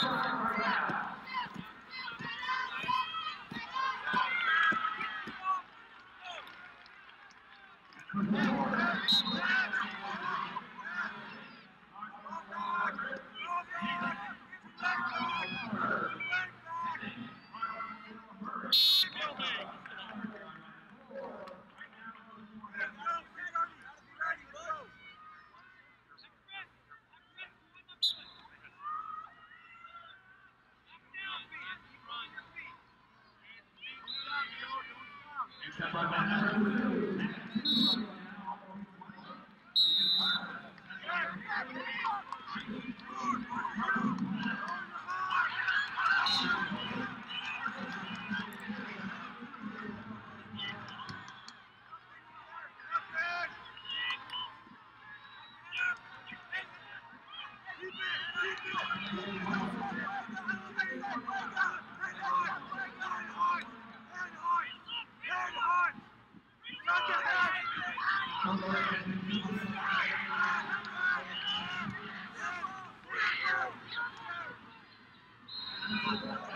Thank you. Defense! Defense! Thank you.